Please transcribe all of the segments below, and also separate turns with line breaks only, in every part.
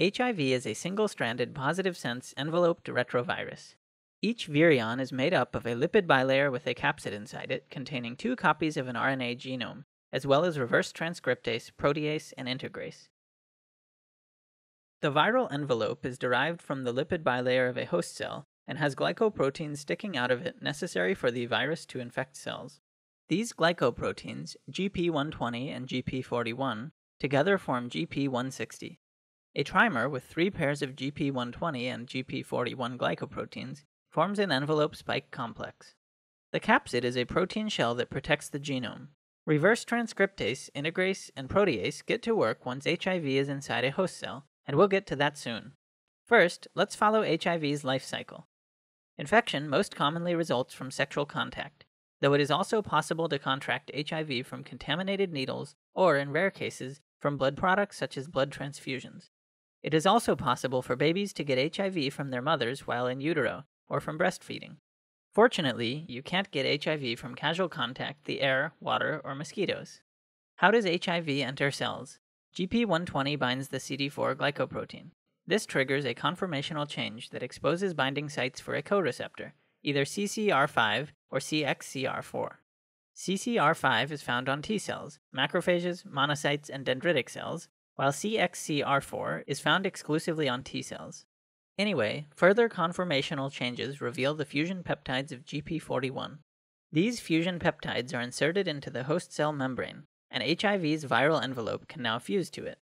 HIV is a single stranded positive sense enveloped retrovirus. Each virion is made up of a lipid bilayer with a capsid inside it containing two copies of an RNA genome, as well as reverse transcriptase, protease, and integrase. The viral envelope is derived from the lipid bilayer of a host cell and has glycoproteins sticking out of it necessary for the virus to infect cells. These glycoproteins, GP120 and GP41, together form GP160. A trimer with three pairs of GP120 and GP41 glycoproteins forms an envelope spike complex. The capsid is a protein shell that protects the genome. Reverse transcriptase, integrase, and protease get to work once HIV is inside a host cell, and we'll get to that soon. First, let's follow HIV's life cycle. Infection most commonly results from sexual contact, though it is also possible to contract HIV from contaminated needles or, in rare cases, from blood products such as blood transfusions. It is also possible for babies to get HIV from their mothers while in utero or from breastfeeding. Fortunately, you can't get HIV from casual contact, the air, water, or mosquitoes. How does HIV enter cells? GP120 binds the CD4 glycoprotein. This triggers a conformational change that exposes binding sites for a coreceptor, either CCR5 or CXCR4. CCR5 is found on T cells, macrophages, monocytes, and dendritic cells, while CXCR4 is found exclusively on T cells. Anyway, further conformational changes reveal the fusion peptides of GP41. These fusion peptides are inserted into the host cell membrane, and HIV's viral envelope can now fuse to it.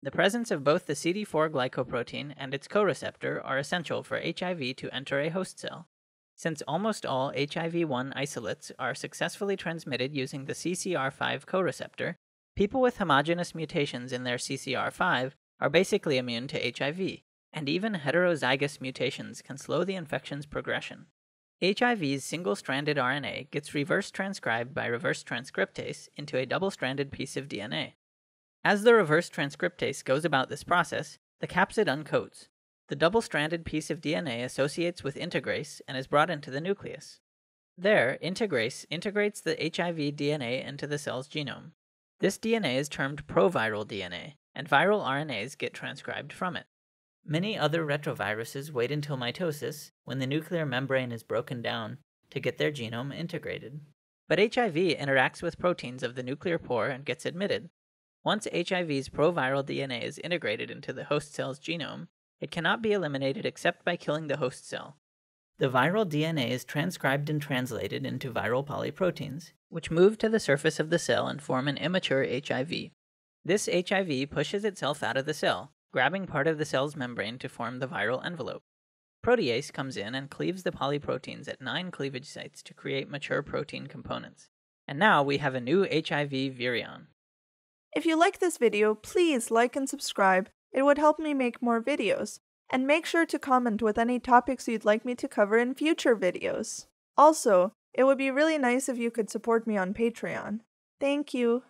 The presence of both the CD4 glycoprotein and its coreceptor are essential for HIV to enter a host cell. Since almost all HIV 1 isolates are successfully transmitted using the CCR5 coreceptor, People with homozygous mutations in their CCR5 are basically immune to HIV, and even heterozygous mutations can slow the infection's progression. HIV's single stranded RNA gets reverse transcribed by reverse transcriptase into a double stranded piece of DNA. As the reverse transcriptase goes about this process, the capsid uncoats. The double stranded piece of DNA associates with integrase and is brought into the nucleus. There, integrase integrates the HIV DNA into the cell's genome. This DNA is termed proviral DNA, and viral RNAs get transcribed from it. Many other retroviruses wait until mitosis, when the nuclear membrane is broken down, to get their genome integrated. But HIV interacts with proteins of the nuclear pore and gets admitted. Once HIV's proviral DNA is integrated into the host cell's genome, it cannot be eliminated except by killing the host cell. The viral DNA is transcribed and translated into viral polyproteins, which move to the surface of the cell and form an immature HIV. This HIV pushes itself out of the cell, grabbing part of the cell's membrane to form the viral envelope. Protease comes in and cleaves the polyproteins at nine cleavage sites to create mature protein components. And now we have a new HIV virion.
If you like this video, please like and subscribe. It would help me make more videos. And make sure to comment with any topics you'd like me to cover in future videos. Also, it would be really nice if you could support me on Patreon. Thank you.